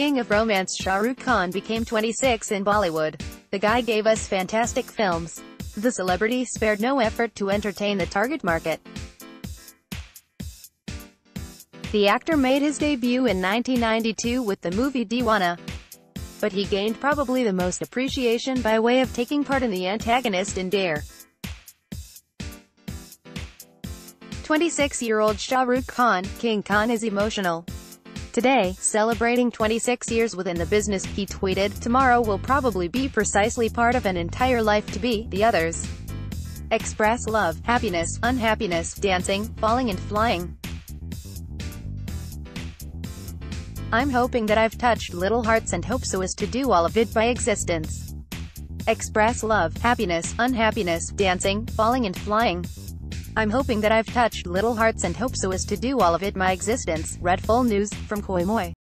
king of romance Shah Rukh Khan became 26 in Bollywood. The guy gave us fantastic films. The celebrity spared no effort to entertain the target market. The actor made his debut in 1992 with the movie Deewana. But he gained probably the most appreciation by way of taking part in the antagonist in Dare. 26-year-old Shah Rukh Khan, King Khan is emotional. Today, celebrating 26 years within the business, he tweeted, Tomorrow will probably be precisely part of an entire life to be, the others. Express love, happiness, unhappiness, dancing, falling and flying. I'm hoping that I've touched little hearts and hope so as to do all of it by existence. Express love, happiness, unhappiness, dancing, falling and flying. I'm hoping that I've touched little hearts and hope so as to do all of it my existence. Red Full News, from Koimoi.